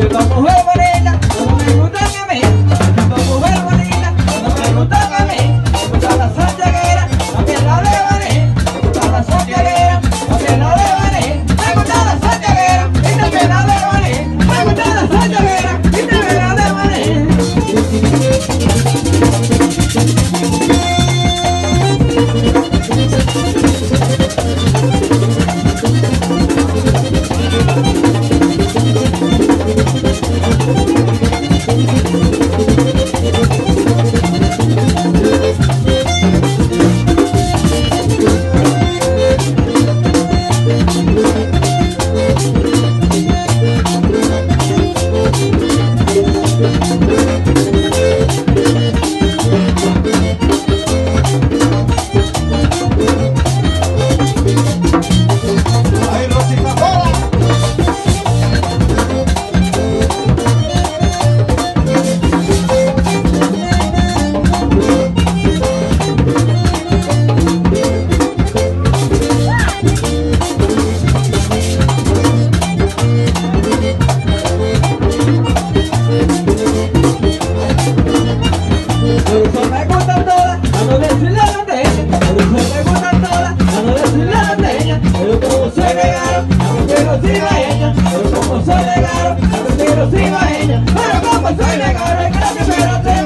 chega não morrer better, better.